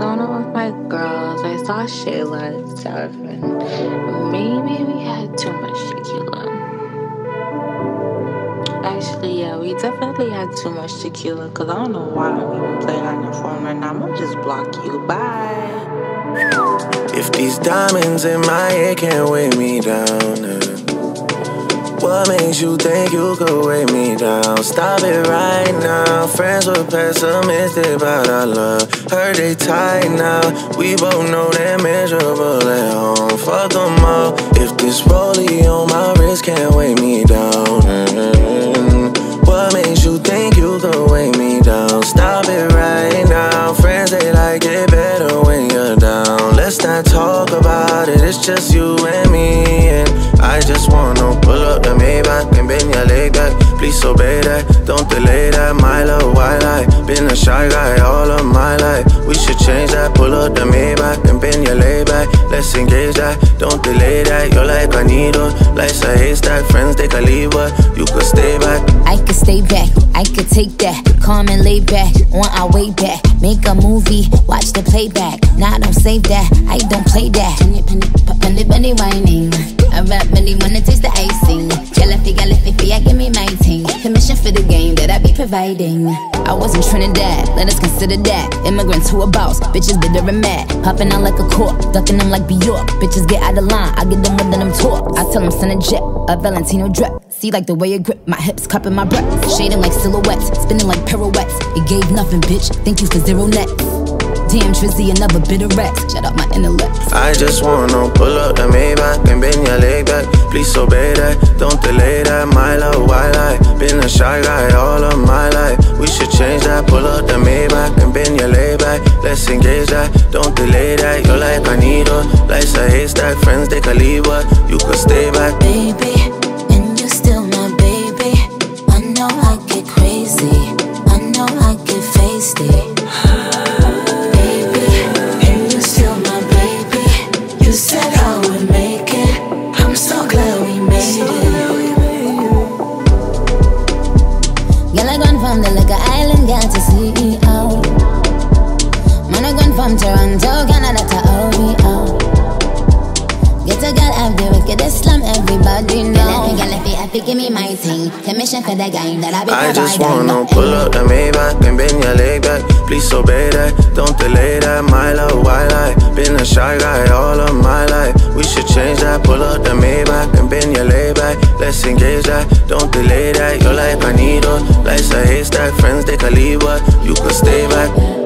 it with my girls. I saw Shayla and stuff, and maybe we had too much tequila. Actually, yeah, we definitely had too much tequila because I don't know why I'm even playing on your phone right now. I'm gonna just block you. Bye. If these diamonds in my head can't weigh me down, uh, what makes you think you could weigh me down? Stop it right now. Friends were pessimistic about our love. Heard they tight now. We both know they're miserable at home. Fuck them all. If this rollie on my wrist can't weigh me down, mm-hmm. what makes you think you could weigh me down? Stop it right now. Friends they like it better when you're down. Let's not talk about it. It's just you and me. Shy guy all of my life. We should change that. Pull up the Maybach and bend your leg back. Let's engage that, don't delay that. You're like a needle, life's a haystack. Friends they can leave, but you could stay back. I could stay back, I could take that. Calm and lay back, on our way back. Make a movie, watch the playback. Nah, don't save that, I don't play that. Penny, penny, penny, penny whining. I rap I was in Trinidad, let us consider that. Immigrants who a boss, bitches bitter and mad. Hopping out like a cork, ducking them like Bjork. Bitches get out of line, I get them than them talk. I tell them send a jet, a Valentino drip. See like the way you grip, my hips cupping my breath. Shading like silhouettes, spinning like pirouettes. It gave nothing, bitch. Thank you for zero net. Damn, Trizzy, another bit of rest. Shut up my intellect. I just wanna pull up the Maybach and bend your leg back. Please obey that, don't delay that. My love, why lie? Been a shy guy all of my life. We should change that. Pull up the Maybach and bend your leg back. Let's engage that, don't delay that. You're like a needle, life's a haystack. Friends they can leave, but you could stay back. Baby, and you're still my baby. I know I get crazy. I know I get feisty. Get a girl have the wickedest slam, everybody know. Girl, girl, if you happy, give me my thing. Commission for the game that I be I just wanna pull up the Maybach and bend your leg back. Please obey that, don't delay that. My love, why lie? Been a shy guy all of my life. We should change that. Pull up the Maybach and bend your leg back. Let's engage that, don't delay that. You're like a needle, life's a haystack. Friends they can leave, but you could stay back.